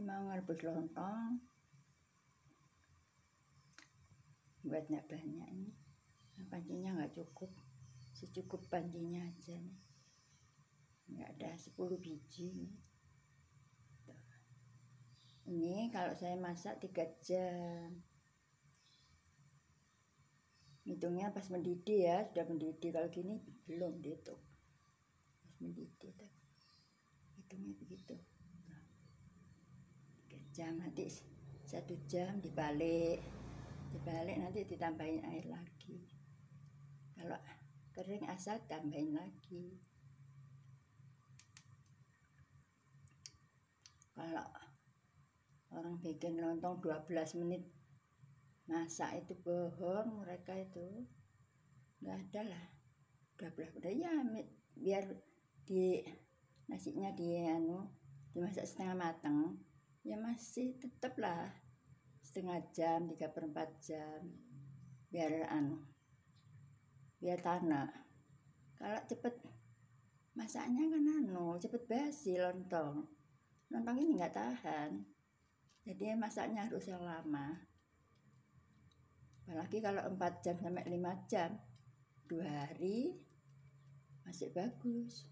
ini mau ngerebus lontong buat nggak banyak ini. Nah, pancinya nggak cukup. Secukup pancinya aja nih. Nggak ada 10 biji nih. ini kalau saya masak 3 jam. Hitungnya pas mendidih ya sudah mendidih. Kalau gini belum dihitung. Pas mendidih hitungnya begitu jam nanti satu jam dibalik. Dibalik nanti ditambahin air lagi. Kalau kering asal tambahin lagi. Kalau orang bikin lontong 12 menit masak itu bohong mereka itu. Nggak ada lah. 12 menit. Ya biar di nasinya di anu dimasak setengah matang ya masih tetap lah setengah jam tiga perempat jam. Biar anu biar tanah kalau cepet masaknya kan anu cepet basi lontong. Lontong ini nggak tahan. Jadi masaknya harus yang lama. Apalagi kalau 4 jam sampai 5 jam. Dua hari masih bagus